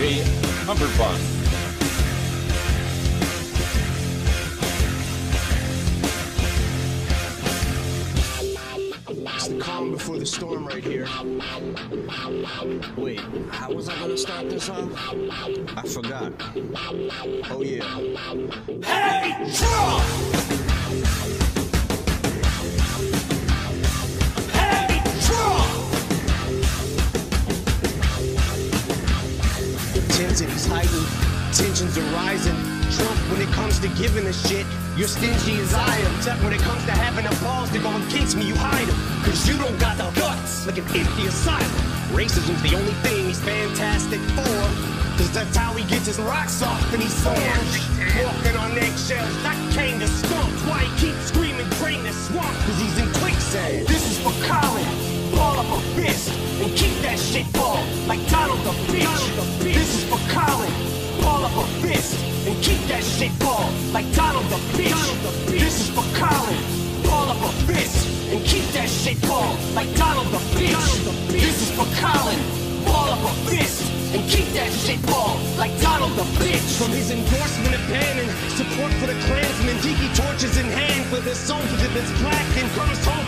J. Cummerbund. It's the calm before the storm right here. Wait, how was I gonna start this off? I forgot. Oh yeah. Hey, Trump! Tensions are rising. Trump, when it comes to giving a shit, you're stingy as I am. Except when it comes to having the balls to go against me, you hide. Cause you don't got the guts, like an empty asylum. Racism's the only thing he's fantastic for. Cause that's how he gets his rocks off and he's forged. Walking on eggshells, that came to stump. Why he keeps screaming, bitch. This is for Colin. Ball up a fist and keep that shit ball like Donald the bitch. This is for Colin. Ball up a fist and keep that shit ball like Donald the bitch. This is for Colin. Ball up a fist and keep that shit ball like Donald the bitch. From his endorsement of Bannon, support for the Klansmen, Tiki torches in hand with his soldiers of his black and comes home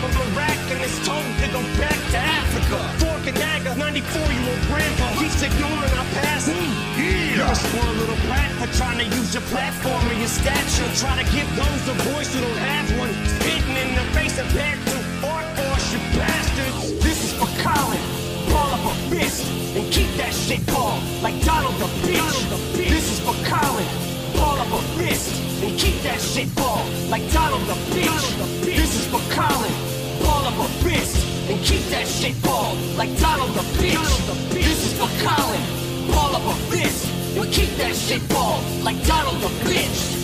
94-year-old grandpa keeps ignoring our past. You're a spoiled little brat for trying to use your platform and your stature. Try to give those a voice who don't have one. Spitting in the face of their to art force, you bastards. This is for Colin. Ball up a fist and keep that shit ball like Donald the bitch. This is for Colin. Ball up a fist and keep that shit ball like Donald the bitch. This is for Colin. A keep that shit ball like Donald the bitch.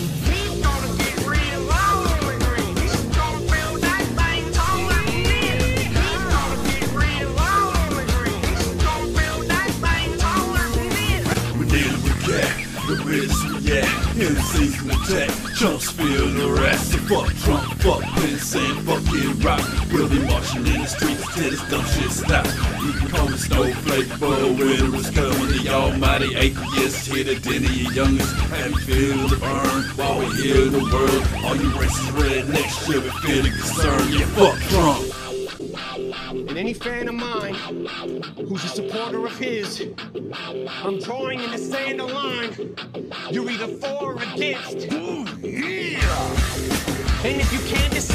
The risk, yeah, the season attack. Trump spilled the rest fuck Trump, fuck Pence and fucking rock. We'll be marching in the streets till this dumb shit stops. You can call me snowflake, but winter is coming. The almighty atheist hit it, then the youngest. Have you feel the burn while we heal the world? All you racist rednecks should be feeling concerned. Yeah, fuck Trump. And any fan of mine who's a supporter of his, I'm drawing in the sand a line. You're either for or against. Ooh, yeah! And if you can't decide